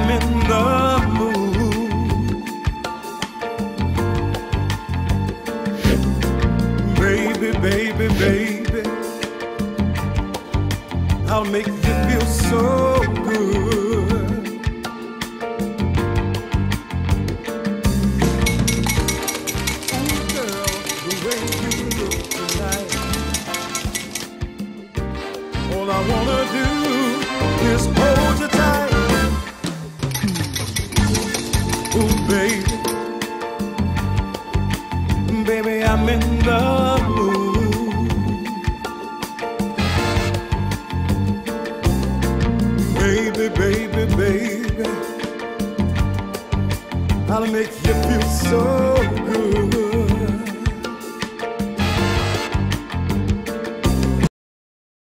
I'm in the mood. Baby, baby, baby, I'll make you feel so good. Baby.